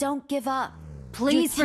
Don't give up. Mm. Please,